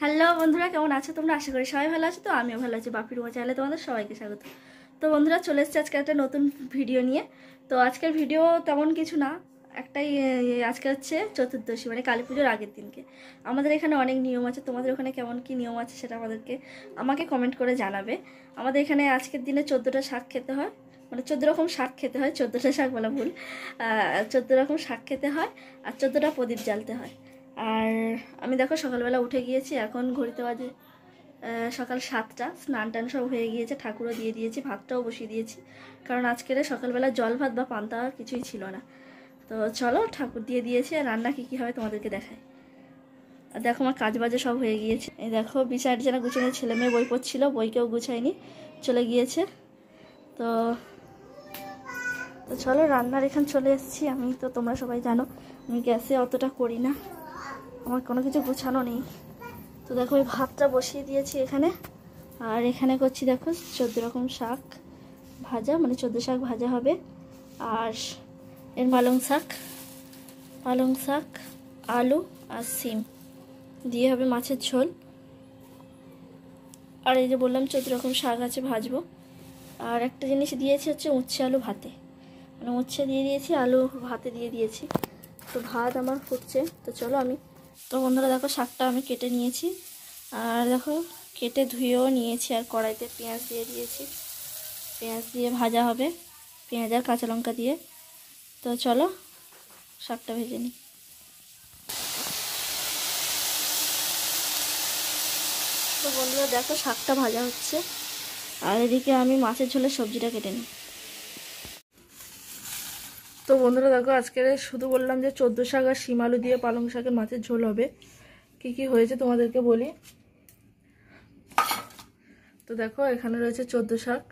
Hello বন্ধুরা, কেমন আছো তোমরা? আশা করি সবাই ভালো আছো। তো আমিও ভালো আছি, বাপির মা চাইলে তোমাদের সবাইকে স্বাগত। তো বন্ধুরা, চলে এসেছি আজকে একটা নতুন ভিডিও নিয়ে। তো আজকের ভিডিও তেমন কিছু না, একটাই আজকে হচ্ছে চতুর্দশী মানে কালী পুজোর আগের দিনকে। আমাদের এখানে অনেক নিয়ম আছে, তোমাদের ওখানে কেমন কি নিয়ম আছে সেটা আমাদেরকে, আমাকে কমেন্ট করে জানাবে। আমাদের এখানে আজকের দিনে চোদ্দোটা শাক খেতে হয় মানে চোদ্দ রকম শাক খেতে হয়, চোদ্দোটা শাক বলা ভুল চোদ্দ রকম শাক খেতে হয়, আর চোদ্দোটা প্রদীপ জ্বালতে হয়। আর আমি দেখো সকালবেলা উঠে গিয়েছি, এখন ঘড়িতে বাজে সকাল সাতটা, স্নান টান সব হয়ে গিয়েছে, ঠাকুরও দিয়ে দিয়েছি, ভাতটাও বসিয়ে দিয়েছি। কারণ আজকের সকালবেলা জল ভাত বা পান্তা কিছুই ছিল না। তো চলো ঠাকুর দিয়ে দিয়েছি, আর রান্না কী কী হবে তোমাদেরকে দেখায় আর দেখো আমার কাজ বাজে সব হয়ে গিয়েছে। এই দেখো বিচার যেন গুছানো, ছেলে মেয়ে বই পড়ছিল বইকেও গুছায়নি, চলে গিয়েছে। তো তো চলো রান্নার এখানে চলে এসেছি, আমি তো তোমরা সবাই জানো, আমি গ্যাসে অতটা করি না। আমার কোনো কিছু গোছানো নেই। তো দেখো ওই ভাতটা বসিয়ে দিয়েছি এখানে। আর এখানে করছি দেখো, চোদ্দ রকম শাক ভাজা মানে চোদ্দ শাক ভাজা হবে। আর এর পালং শাক পালং শাক, আলু আর সিম। দিয়ে হবে মাছের ঝোল। আর এই যে বললাম, চোদ্দ রকম শাক আছে, ভাজবো। আর একটা জিনিস দিয়েছি হচ্ছে উচ্ছে আলু ভাতে। মানে উচ্ছে দিয়ে দিয়েছি, আলু ভাতে দিয়ে দিয়েছি। তো ভাত আমার ফুটছে তো চলো আমি তো বন্ধুরা দেখো শাকটা আমি কেটে নিয়েছি। আর দেখো কেটে ধুয়েও নিয়েছি আর কড়াইতে পেঁয়াজ দিয়ে দিয়েছি। পেঁয়াজ দিয়ে ভাজা হবে, পেঁয়াজ আর কাঁচা লঙ্কা দিয়ে। তো চলো শাকটা ভেজে নিই। তো বন্ধুরা দেখো শাকটা ভাজা হচ্ছে। আর এদিকে আমি মাছের ঝোলের সবজিটা কেটে নিই। তো বন্ধুরা দেখো আজকে শুধু বললাম যে চোদ্দ শাক আর শিম আলু দিয়ে পালং শাকের মাছের ঝোল হবে। কি কি হয়েছে তোমাদেরকে বলি? তো দেখো এখানে রয়েছে চোদ্দ শাক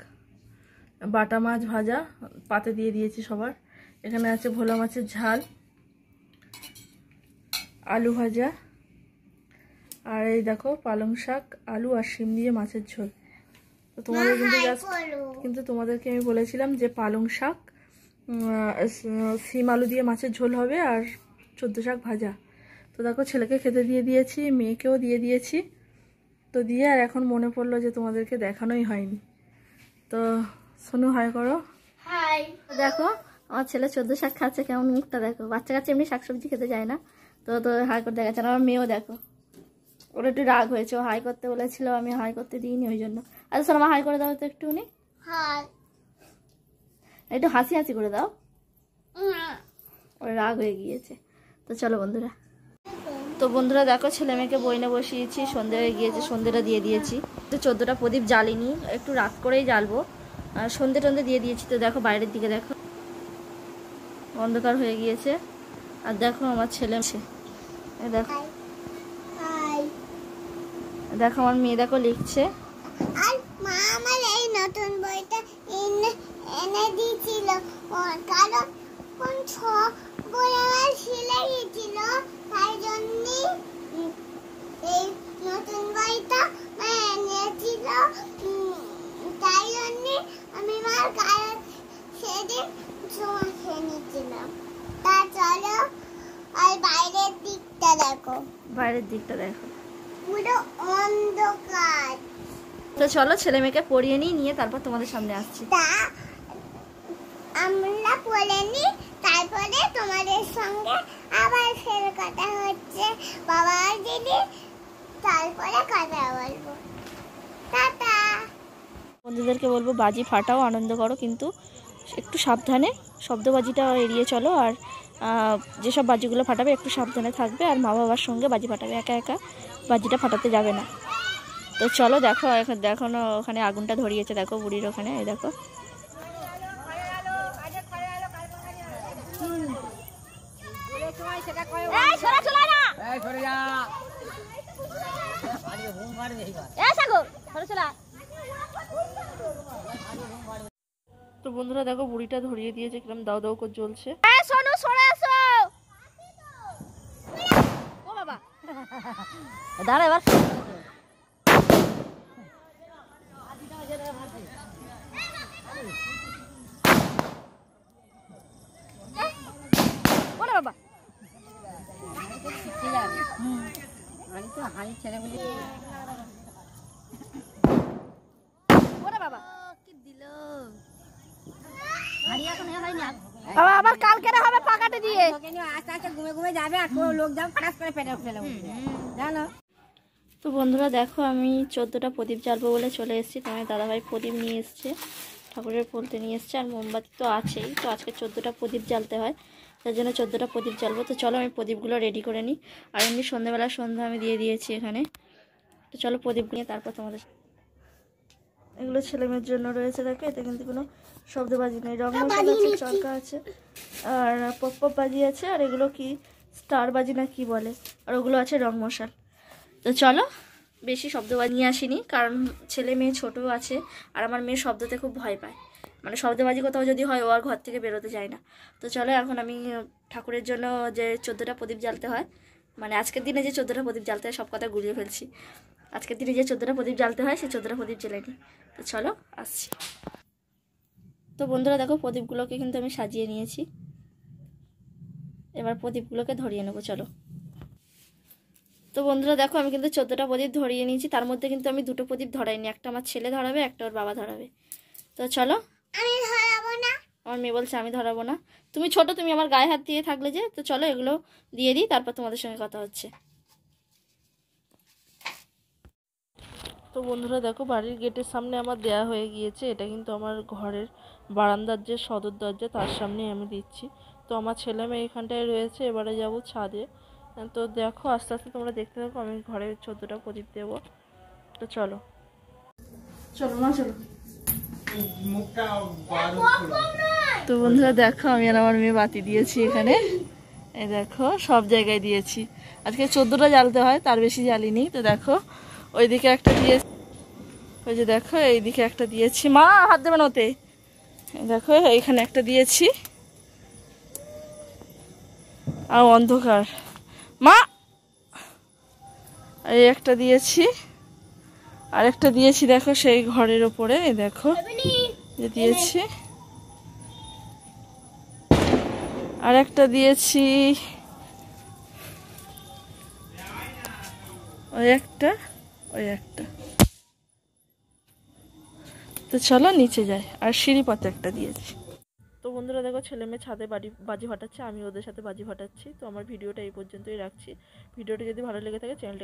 বাটা মাছ ভাজা পাতে দিয়ে দিয়েছি সবার। এখানে আছে ভোলা মাছের ঝাল আলু ভাজা আর এই দেখো পালং শাক আলু আর শিম দিয়ে মাছের ঝোল। তো তোমাদের কিন্তু কিন্তু তোমাদেরকে আমি বলেছিলাম যে পালং শাক সিম আলু দিয়ে মাছের ঝোল হবে আর চোদ্দ শাক ভাজা। তো দেখো ছেলেকে খেতে দিয়ে দিয়েছি মেয়েকেও দিয়ে দিয়েছি। তো দিয়ে আর এখন মনে পড়ল যে তোমাদেরকে দেখানোই হয়নি। তো শোনো হাই করো। হাই দেখো আমার ছেলে চোদ্দ শাক খাচ্ছে কেমন মুখটা দেখো। বাচ্চা কাছে এমনি শাকসবজি খেতে যায় না। তো তো হাই করতে দেখাচ্ছে আর আমার মেয়েও দেখো। ওর একটু রাগ হয়েছে ও হাই করতে বলেছিল আমি হাই করতে দিইনি ওই জন্য। আচ্ছা শোনো আমার হাই করে দাও তো একটুখানি। একটু হাসি হাসি করে দাও। রাগ হয়ে গিয়েছে। তো চলো বন্ধুরা। তো বন্ধুরা দেখো ছেলে মেয়েকে বইনে বসিয়েছি সন্ধে হয়ে গিয়েছে সন্ধেটা দিয়ে দিয়েছি। তো চোদ্দোটা প্রদীপ জ্বালিনি একটু রাত করেই জ্বালবো। আর সন্ধে টন্ধে দিয়ে দিয়েছি তো দেখো বাইরের দিকে দেখো। অন্ধকার হয়ে গিয়েছে। আর দেখো আমার ছেলে। দেখো। দেখো আমার মেয়ে দেখো লিখছে। আর মা আমার এই নতুন এনে দিয়েছিল। ও, কারণ কোন ছ বই আমার ছিলে গেছিল। তাই জন্য এই নতুন বইটা মা এনেছিল। তাই জন্য আমি মার গায়ে সেদিন সময় খেয়ে নিয়েছিলাম। তা চলো আর বাইরের দিকটা দেখো। বাইরের দিকটা দেখো। পুরো অন্ধকার। তো চলো ছেলে মেয়েকে পড়িয়ে নিই নিয়ে তারপর তোমাদের সামনে আসছি। নি, তারপরে তোমাদের সঙ্গে আবার ফের কথা হচ্ছে। বাবা দিদি, তারপরে কথা বলব। বন্ধুদেরকে বলব, বাজি ফাটাও, আনন্দ করো, কিন্তু একটু সাবধানে, শব্দবাজিটা এড়িয়ে চলো, আর যেসব বাজিগুলো ফাটাবে একটু সাবধানে থাকবে, আর মা বাবার সঙ্গে বাজি ফাটাবে, একা একা বাজিটা ফাটাতে যাবে না। তো চলো, দেখো, এখন দেখো ওখানে আগুনটা ধরিয়েছে, দেখো, বুড়ির ওখানে এই তো বন্ধুরা দেখো বুড়িটা ধরিয়ে দিয়েছে কিরম দাও দাও করে জ্বলছে। শোনো সরে আসো ও বাবা। দাঁড়া এবার ওরে বাবা হাঁড়ি তো হাঁড়ি ছেলেগুলি ওরে বাবা কি দিল হাঁড়ি এখন এ হয়নি আর- আবার কালকে হবে দিয়ে। ঘুমে ঘুমে যাবে আর লোক ফাটাস করে পেটে জানো তো বন্ধুরা দেখো, আমি চোদ্দোটা প্রদীপ জ্বালবো বলে চলে এসেছি। তো আমার দাদাভাই প্রদীপ নিয়ে এসছে, ঠাকুরের বলতে নিয়ে এসছে, আর মোমবাতি তো আছেই। তো আজকে চোদ্দোটা প্রদীপ জ্বালতে হয়, তার জন্য চোদ্দোটা প্রদীপ জ্বালবো। তো চলো, আমি প্রদীপগুলো রেডি করে নিই। আর এমনি সন্ধ্যাবেলা সন্ধ্যা আমি দিয়ে দিয়েছি এখানে। তো চলো প্রদীপ নিয়ে তারপর তোমাদের এগুলো ছেলে মেয়ের জন্য রয়েছে দেখো এতে কিন্তু কোনো শব্দবাজি নেই। রং মশলা আছে চরকা আছে আর পপ পপ বাজি আছে আর এগুলো কি স্টার বাজি না কি বলে আর ওগুলো আছে রং মশাল। তো চলো বেশি শব্দবাজি নিয়ে আসিনি কারণ ছেলে মেয়ে ছোটও আছে আর আমার মেয়ে শব্দতে খুব ভয় পায়। মানে শব্দবাজি কোথাও যদি হয় ও আর ঘর থেকে বেরোতে চায় না। তো চলো এখন আমি ঠাকুরের জন্য যে চোদ্দোটা প্রদীপ জ্বালতে হয় মানে আজকের দিনে যে চোদ্দোটা প্রদীপ জ্বালতে হয় সব কথা গুলিয়ে ফেলছি। আজকের দিনে যে চোদ্দোটা প্রদীপ জ্বালতে হয় সেই চোদ্দোটা প্রদীপ জ্বেলে নিই তো চলো আসছি। তো বন্ধুরা দেখো প্রদীপগুলোকে কিন্তু আমি সাজিয়ে নিয়েছি। এবার প্রদীপগুলোকে ধরিয়ে নেব চলো। তো বন্ধুরা দেখো আমি কিন্তু চোদ্দোটা প্রদীপ ধরিয়ে নিয়েছি। তার মধ্যে কিন্তু আমি দুটো প্রদীপ ধরাইনি। একটা আমার ছেলে ধরাবে একটা ওর বাবা ধরাবে। তো চলো। আমি ধরাবো না। আমার মেয়ে বলছে আমি ধরাবো না। তুমি ছোট তুমি আমার গায়ে হাত দিয়ে থাকলে যে। তো চলো এগুলো দিয়ে দিই তারপর তোমাদের সঙ্গে কথা হচ্ছে। তো বন্ধুরা দেখো বাড়ির গেটের সামনে আমার দেয়া হয়ে গিয়েছে। এটা কিন্তু আমার ঘরের বারান্দার যে সদর দরজা তার সামনেই আমি দিচ্ছি। তো আমার ছেলে মেয়ে এখানটায় রয়েছে এবারে যাব ছাদে। তো দেখো আস্তে আস্তে তোমরা দেখতে থাকো আমি ঘরে চোদ্দোটা প্রদীপ দেবো। তো চলো। চলো মা চলো। তো বন্ধুরা দেখো আমি আর আমার মেয়ে বাতি দিয়েছি এখানে। এই দেখো সব জায়গায় দিয়েছি। আজকে চোদ্দোটা জ্বালতে হয় তার বেশি জ্বালিনি। তো দেখো ওইদিকে একটা দিয়ে ওই যে দেখো এইদিকে একটা দিয়েছি। মা হাত দেবে না ওতে। দেখো এইখানে একটা দিয়েছি। আর অন্ধকার। মা! এই একটা দিয়েছি। আর একটা দিয়েছি দেখো সেই ঘরের ওপরে এই দেখো। যে দিয়েছি। আর একটা দিয়েছি। ওই একটা। ওই একটা। তো চলো নিচে যাই, আর সিঁড়ি পাতে একটা দিয়েছি। তো বন্ধুরা দেখো, ছেলে মেয়ে ছাদে বাড়ি, বাজি ফাটাচ্ছে আমি ওদের সাথে বাজি ফাটাচ্ছি। তো আমার ভিডিওটা এই পর্যন্তই রাখছি। ভিডিওটা যদি ভালো লেগে থাকে, চ্যানেলটাকে